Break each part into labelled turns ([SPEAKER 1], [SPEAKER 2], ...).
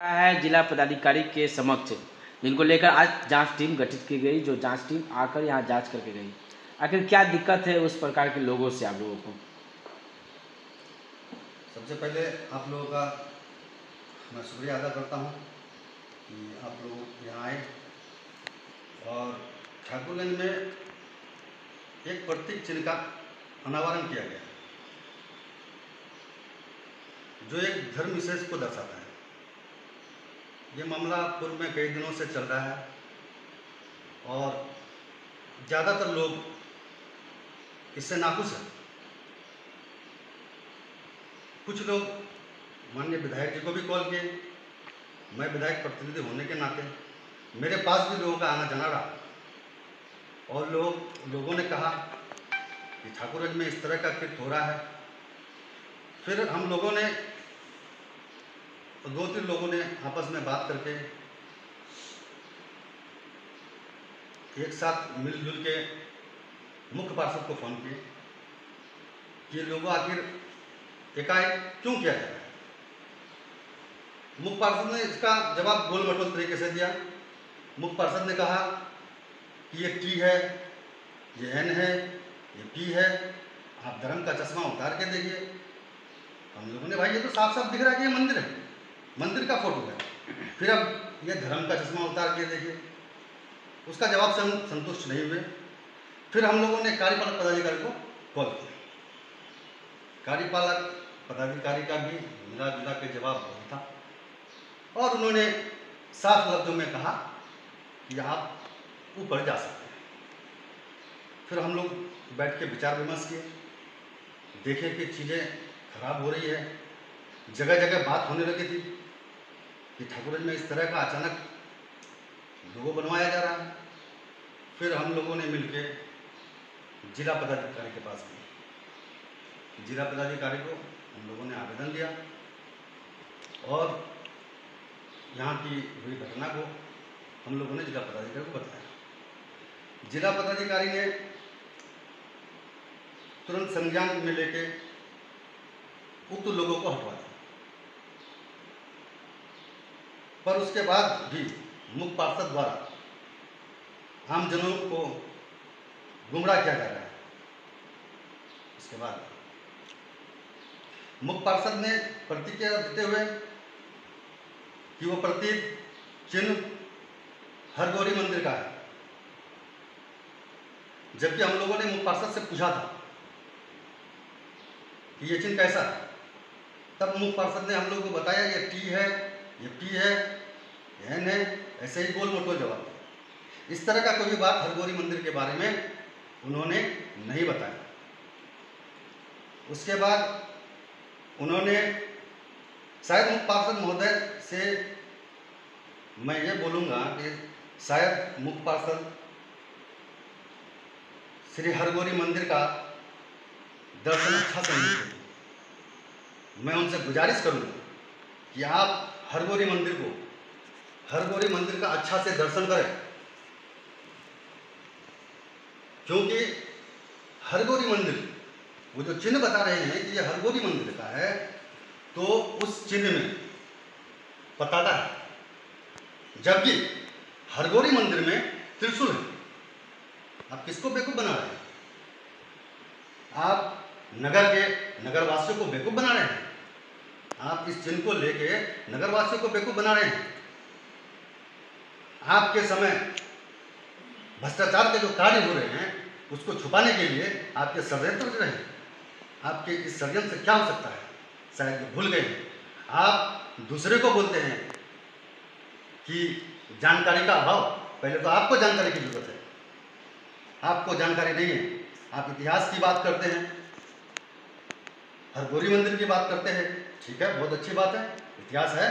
[SPEAKER 1] है, जिला पदाधिकारी के समक्ष, जिनको लेकर आज जाँच टीम गठित की गई, जो जाँच टीम आकर यहाँ जाँच करके गई। आखिर क्या दिक्कत है उस प्रकार के लोगों से आप लोगों को?
[SPEAKER 2] सबसे पहले आप लोगों का मैं शुक्रिया अदा करता हूँ कि आप लोग यहाँ आए। और ठाकुरगंज में एक प्रतीक चिन्ह का अनावरण किया गया, जो एक धर्म विशेष को दर्शाता है। ये मामला पूर्व में कई दिनों से चल रहा है और ज़्यादातर लोग इससे नाखुश हैं। कुछ लोग माननीय विधायक जी को भी कॉल किए। मैं विधायक प्रतिनिधि होने के नाते मेरे पास भी लोगों का आना जाना रहा और लोग, लोगों ने कहा कि ठाकुरगंज में इस तरह का कृत्य हो रहा है। फिर हम लोगों ने दो तीन लोगों ने आपस में बात करके एक साथ मिलजुल के मुख्य पार्षद को फ़ोन किए। कि लोगों आखिर एकाएक क्यों किया जा रहा है मुख्य पार्षद ने इसका जवाब गोल मटोल तरीके से दिया। मुख्य पार्षद ने कहा कि ये टी है, ये एन है, ये पी है, आप धर्म का चश्मा उतार के देखिए। हम लोगों ने, भाई, ये तो साफ़ साफ़ दिख रहा है कि ये मंदिर है। मंदिर का फ़ोटो है। फिर अब ये धर्म का चश्मा उतार के देखिए उसका जवाब से हम संतुष्ट नहीं हुए। फिर हम लोगों ने कार्यपालक पदाधिकारी को कॉल किया। कार्यपालक पदाधिकारी का भी मिला जुला के जवाब वही था। और उन्होंने साफ़ लफ्जों में कहा कि आप ऊपर जा सकते हैं। फिर हम लोग बैठ के विचार विमर्श किए। देखे कि चीज़ें खराब हो रही है। जगह जगह बात होने लगी थी। कि ठाकुरगंज में इस तरह का अचानक लोगो बनवाया जा रहा है। फिर हम लोगों ने मिलकर जिला पदाधिकारी के पास गए जिला पदाधिकारी को हम लोगों ने आवेदन दिया और यहाँ की हुई घटना को हम लोगों ने जिला पदाधिकारी को बताया। जिला पदाधिकारी ने तुरंत संज्ञान में लेके उक्त लोगों को हटवा दिया पर उसके बाद भी मुख्य पार्षद द्वारा आम जनों को गुमराह किया जा रहा है। इसके बाद मुख्य पार्षद ने प्रतिक्रिया देते हुए कि वो प्रतीक चिन्ह हरगौरी मंदिर का है। जबकि हम लोगों ने मुख्य पार्षद से पूछा था कि ये चिन्ह कैसा है। तब मुख्य पार्षद ने हम लोग को बताया, ये टी है पी है एन है, ऐसे ही गोल मोटोल जवाब इस तरह का कोई बात हरगोरी मंदिर के बारे में उन्होंने नहीं बताया। उसके बाद उन्होंने शायद पार्षद महोदय से मैं ये बोलूँगा कि शायद मुख्य पार्षद श्री हरगोरी मंदिर का दर्शन अच्छा से मैं उनसे गुजारिश करूँगा कि आप हरगौरी मंदिर को, हरगोरी मंदिर का अच्छा से दर्शन करें। क्योंकि हरगोरी मंदिर, वो जो चिन्ह बता रहे हैं कि ये हरगोरी मंदिर का है तो उस चिन्ह में पताका है। जबकि हरगोरी मंदिर में त्रिशूल है। आप किसको बेवकूफ़ बना रहे हैं? आप नगर के नगरवासियों को बेवकूफ़ बना रहे हैं? आप इस चिन्ह को लेके नगरवासियों को बेवकूफ़ बना रहे हैं। आपके समय भ्रष्टाचार के जो कार्य हो रहे हैं, उसको छुपाने के लिए आपके षडयंत्र रहे हैं। आपके इस षडयंत्र से क्या हो सकता है? शायद भूल गए हैं। आप दूसरे को बोलते हैं कि जानकारी का अभाव, पहले तो आपको जानकारी की ज़रूरत है। आपको जानकारी नहीं है। आप इतिहास की बात करते हैं हरगौरी मंदिर की बात करते हैं। ठीक है, बहुत अच्छी बात है, इतिहास है।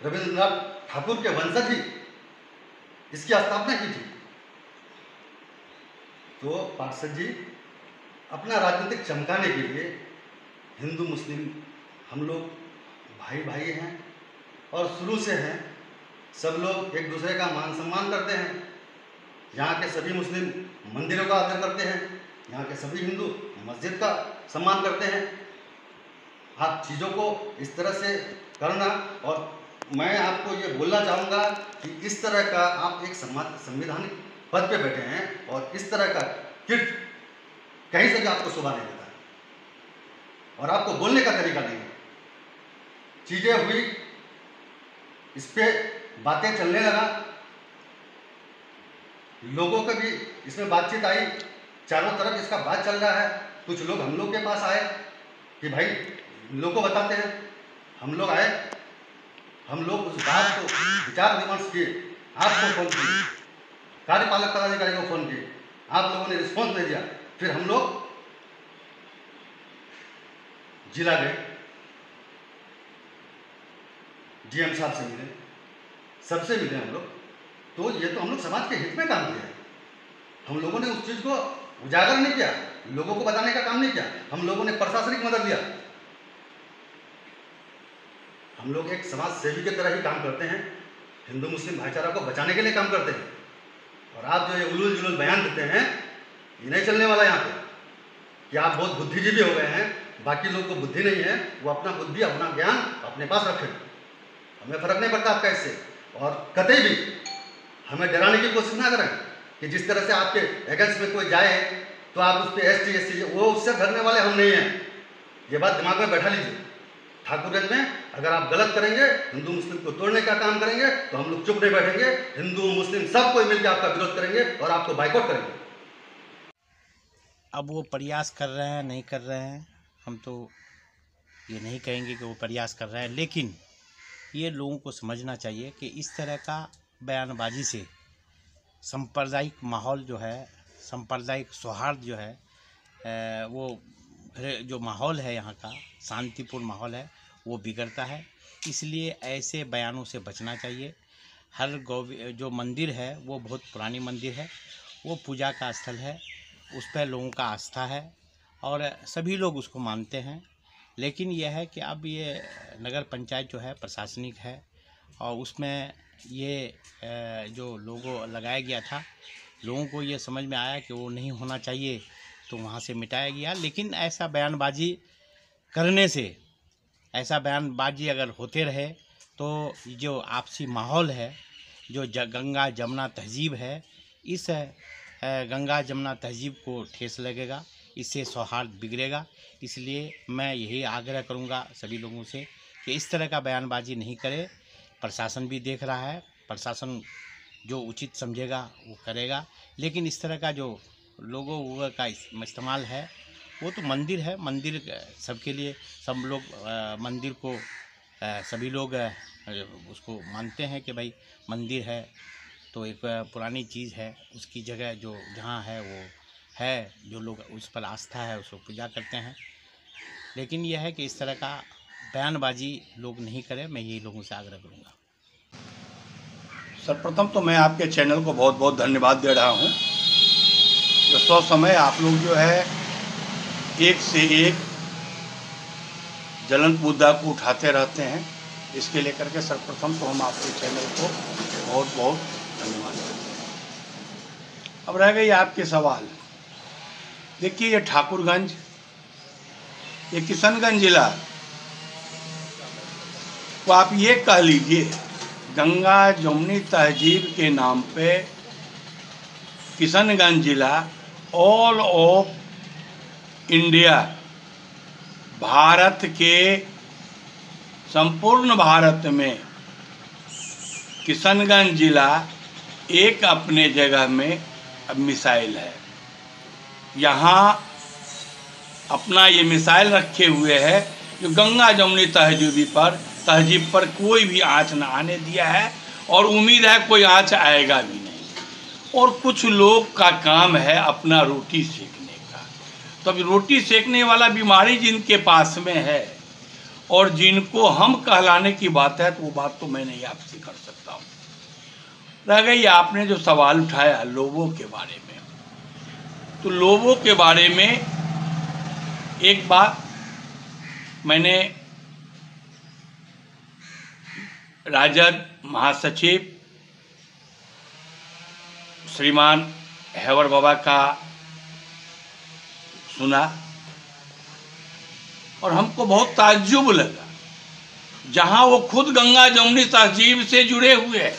[SPEAKER 2] रविंद्रनाथ ठाकुर के वंशज ही इसकी स्थापना की थी। तो पार्षद जी, अपना राजनीतिक चमकाने के लिए हिंदू, मुस्लिम हम लोग भाई भाई हैं और शुरू से हैं। सब लोग एक दूसरे का मान सम्मान करते हैं। यहाँ के सभी मुस्लिम मंदिरों का आदर करते हैं। यहाँ के सभी हिंदू मस्जिद का सम्मान करते हैं। आप चीज़ों को इस तरह से करना और मैं आपको ये बोलना चाहूँगा कि इस तरह का आप एक संविधानिक पद पे बैठे हैं और इस तरह का किट कहीं से भी आपको शोभा नहीं देता। और आपको बोलने का तरीका नहीं है। चीज़ें हुई, इस पर बातें चलने लगा। लोगों का भी इसमें बातचीत आई। चारों तरफ़ इसका बात चल रहा है। कुछ लोग हम लोग के पास आए कि भाई लोग को बताते हैं। हम लोग आए, हम लोग उस बात को, विचार विमर्श किए। आपको फ़ोन किए। कार्यपालक पदाधिकारी को फ़ोन किए। आप लोगों ने रिस्पॉन्स नहीं दिया। फिर हम लोग जिला गए। डीएम साहब से मिले। सबसे मिले हम लोग। तो ये तो हम लोग समाज के हित में काम किया हम लोगों ने उस चीज़ को उजागर नहीं किया। लोगों को बताने का काम नहीं किया। हम लोगों ने प्रशासनिक मदद लिया। हम लोग एक समाज सेवी की तरह ही काम करते हैं। हिंदू, मुस्लिम भाईचारा को बचाने के लिए काम करते हैं। और आप जो ये उलूल जुलूल बयान देते हैं, ये नहीं चलने वाला यहाँ पे। कि आप बहुत बुद्धिजीवी हो गए हैं, बाकी लोग को बुद्धि नहीं है, वो अपना बुद्धि, अपना ज्ञान अपने पास रखें। हमें फ़र्क नहीं पड़ता आपका इससे। और कतई भी हमें डराने की कोशिश ना करें कि जिस तरह से आपके अगेंस्ट में कोई जाए तो आप उस पर एस टी एस टी वो उससे डरने वाले हम नहीं हैं। ये बात दिमाग में बैठा लीजिए। ठाकुरगंज में अगर आप गलत करेंगे, हिंदू, मुस्लिम को तोड़ने का काम करेंगे तो हम लोग चुप नहीं बैठेंगे। हिंदू, मुस्लिम सब कोई मिलकर आपका विरोध करेंगे और आपको बाइकआउट करेंगे।
[SPEAKER 3] अब वो प्रयास कर रहे हैं, नहीं कर रहे हैं, हम तो ये नहीं कहेंगे कि वो प्रयास कर रहे हैं, लेकिन ये लोगों को समझना चाहिए कि इस तरह का बयानबाजी से, सांप्रदायिक माहौल जो है सांप्रदायिक सौहार्द जो है वो जो माहौल है यहाँ का, शांतिपूर्ण माहौल है, वो बिगड़ता है। इसलिए ऐसे बयानों से बचना चाहिए। हर गौ जो मंदिर है, वो बहुत पुरानी मंदिर है, वो पूजा का स्थल है, उस पर लोगों का आस्था है और सभी लोग उसको मानते हैं। लेकिन यह है कि अब ये नगर पंचायत जो है, प्रशासनिक है और उसमें ये जो लोगो, लगाया गया था लोगों को ये समझ में आया कि वो नहीं होना चाहिए तो वहाँ से मिटाया गया। लेकिन ऐसा बयानबाजी करने से, ऐसा बयानबाजी अगर होते रहे तो जो आपसी माहौल है, जो गंगा जमुना तहजीब है, इस गंगा जमुना तहजीब को ठेस लगेगा, इससे सौहार्द बिगड़ेगा। इसलिए मैं यही आग्रह करूँगा सभी लोगों से कि इस तरह का बयानबाजी नहीं करे। प्रशासन भी देख रहा है, प्रशासन जो उचित समझेगा, वो करेगा। लेकिन इस तरह का जो लोगों का इस्तेमाल है, वो तो मंदिर है। मंदिर सबके लिए सब लोग मंदिर को सभी लोग उसको मानते हैं कि भाई मंदिर है तो एक पुरानी चीज़ है। उसकी जगह जो जहाँ है, वो है। जो लोग उस पर आस्था है, उसको पूजा करते हैं। लेकिन यह है कि इस तरह का बयानबाजी लोग नहीं करें। मैं यही लोगों से आग्रह करूँगा।
[SPEAKER 4] सर्वप्रथम तो मैं आपके चैनल को बहुत बहुत धन्यवाद दे रहा हूँ। जो सौ समय आप लोग जो है, एक से एक ज्वलंत मुद्दा को उठाते रहते हैं। इसके लेकर के सर्वप्रथम तो हम आपके चैनल को बहुत बहुत धन्यवाद देते हैं। अब रह गई आपके सवाल। देखिए ये ठाकुरगंज, ये किशनगंज जिला तो आप ये कह लीजिए गंगा जमुनी तहजीब के नाम पे किशनगंज जिला ऑल ऑफ़ इंडिया भारत के संपूर्ण भारत में किशनगंज जिला एक अपने जगह में अब मिसाइल है। यहाँ अपना ये मिसाइल रखे हुए है जो गंगा जमुनी तहजीबी पर तहजीब पर कोई भी आँच न आने दिया है और उम्मीद है कोई आँच आएगा भी नहीं। और कुछ लोग का काम है अपना रोटी सेकने का। तो अभी रोटी सेकने वाला बीमारी जिनके पास में है और जिनको हम कहलाने की बात है तो वो बात तो मैं नहीं आपसे कर सकता हूँ। रह गई आपने जो सवाल उठाया लोगों के बारे में। तो लोगों के बारे में एक बात मैंने राजद महासचिव श्रीमान हैवर बाबा का सुना। और हमको बहुत ताज्जुब लगा, जहाँ वो खुद गंगा जमुनी तहजीब से जुड़े हुए हैं।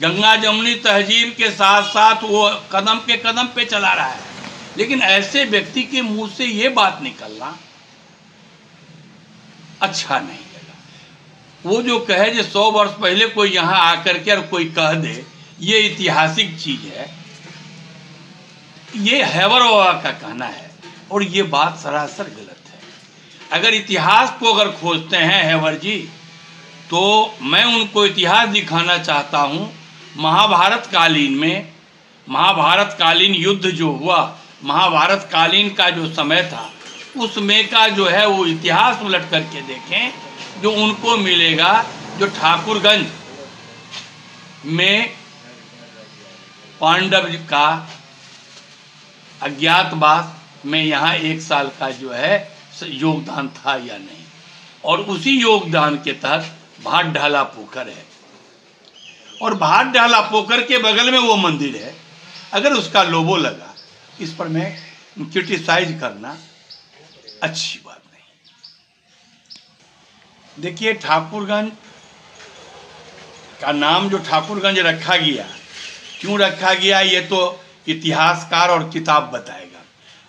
[SPEAKER 4] गंगा जमुनी तहजीब के साथ साथ वो कदम के कदम पे चला रहा है। लेकिन ऐसे व्यक्ति के मुँह से ये बात निकलना अच्छा नहीं। वो जो कहे जो सौ वर्ष पहले कोई यहाँ आकर के और कोई कह दे, ये ऐतिहासिक चीज़ है। ये हैवर का कहना है और ये बात सरासर गलत है। अगर इतिहास को अगर खोजते हैं हैवर जी तो मैं उनको इतिहास दिखाना चाहता हूँ। महाभारत कालीन में महाभारत कालीन युद्ध जो हुआ महाभारत कालीन का जो समय था उसमें का जो है वो इतिहास उलट करके देखें, जो उनको मिलेगा, जो ठाकुरगंज में पांडव का अज्ञातवास में यहाँ एक साल का जो है योगदान था या नहीं। और उसी योगदान के तहत भाट ढाला पोखर है। और भाट ढाला पोखर के बगल में वो मंदिर है। अगर उसका लोबो लगा, इस पर मैं क्रिटिसाइज करना अच्छी बात नहीं। देखिए, ठाकुरगंज का नाम जो ठाकुरगंज रखा गया, क्यों रखा गया, ये तो इतिहासकार और किताब बताएगा।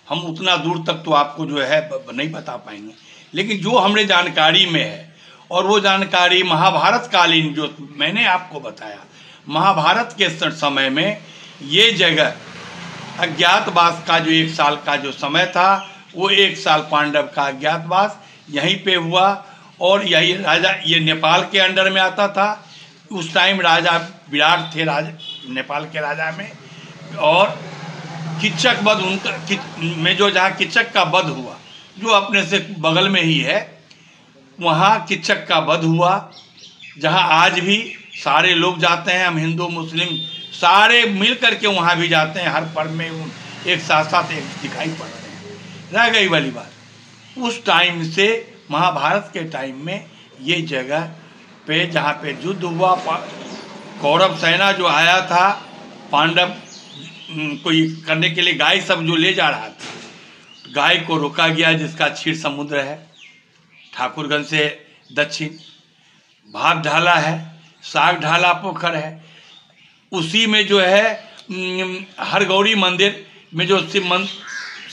[SPEAKER 4] हम उतना दूर तक तो आपको जो है नहीं बता पाएँगे। लेकिन जो हमारे जानकारी में है, और वो जानकारी महाभारत कालीन जो मैंने आपको बताया, महाभारत के समय में ये जगह, अज्ञातवास का जो एक साल का जो समय था वो एक साल पांडव का अज्ञातवास यहीं पे हुआ और यही राजा ये नेपाल के अंडर में आता था। उस टाइम राजा विराट थे राजा नेपाल के राजा में। और किच्चक वध उनका कि, में जो जहाँ किच्चक का वध हुआ जो अपने से बगल में ही है वहाँ किच्चक का वध हुआ जहाँ आज भी सारे लोग जाते हैं हम हिंदू मुस्लिम सारे मिल करके वहाँ भी जाते हैं हर पर्व में एक साथ साथ एक दिखाई पड़ते हैं। रह गई वाली बात। उस टाइम से, महाभारत के टाइम में ये जगह पे जहाँ पे युद्ध हुआ कौरव सेना जो आया था, पांडव कोई करने के लिए गाय सब जो ले जा रहा था, गाय को रोका गया जिसका क्षीर समुद्र है, ठाकुरगंज से दक्षिण। भाग ढाला है, साग ढाला पोखर है। उसी में जो है हर गौरी मंदिर में जो शिव मन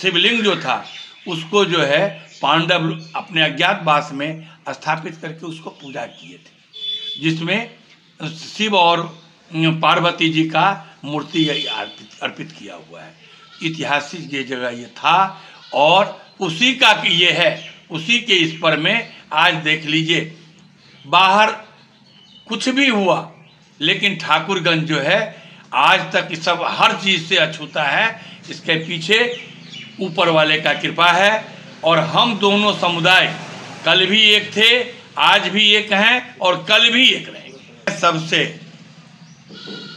[SPEAKER 4] शिवलिंग जो था, उसको जो है पांडव अपने अज्ञातवास में स्थापित करके उसको पूजा किए थे, जिसमें शिव और पार्वती जी का मूर्ति अर्पित किया हुआ है। ऐतिहासिक ये जगह ये था और उसी का ये है, उसी के इस पर में आज देख लीजिए, बाहर कुछ भी हुआ, लेकिन ठाकुरगंज जो है आज तक सब हर चीज़ से अछूता है। इसके पीछे ऊपर वाले का कृपा है। और हम दोनों समुदाय कल भी एक थे, आज भी एक हैं और कल भी एक रहेंगे। सबसे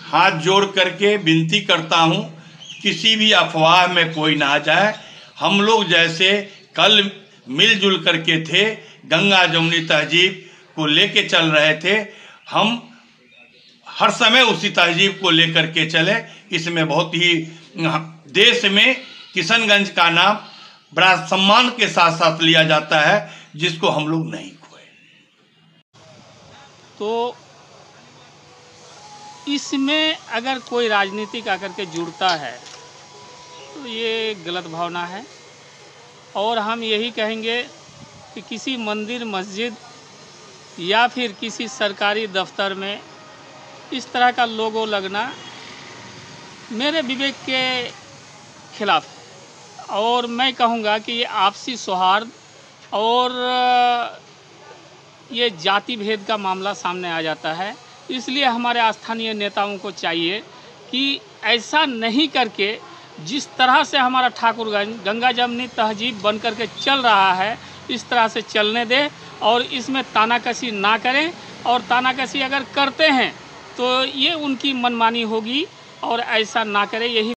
[SPEAKER 4] हाथ जोड़ करके विनती करता हूँ, किसी भी अफवाह में कोई ना जाए। हम लोग जैसे कल मिलजुल करके थे, गंगा जमुनी तहजीब को लेके चल रहे थे, हम हर समय उसी तहजीब को लेकर के चले। इसमें बहुत ही, देश में किशनगंज का नाम बड़ा सम्मान के साथ साथ लिया जाता है, जिसको हम लोग नहीं खोए।
[SPEAKER 5] तो इसमें अगर कोई राजनीतिक आकर के जुड़ता है तो ये गलत भावना है। और हम यही कहेंगे कि किसी मंदिर, मस्जिद या फिर किसी सरकारी दफ्तर में इस तरह का लोगो लगना मेरे विवेक के खिलाफ और मैं कहूँगा कि ये आपसी सौहार्द और, ये जाति भेद का मामला सामने आ जाता है। इसलिए हमारे स्थानीय नेताओं को चाहिए कि ऐसा नहीं करके जिस तरह से हमारा ठाकुरगंज गंगा जमनी तहजीब बन करके चल रहा है, इस तरह से चलने दें और इसमें तानाकसी ना करें और तानाकसी अगर करते हैं तो ये उनकी मनमानी होगी और ऐसा ना करें, यही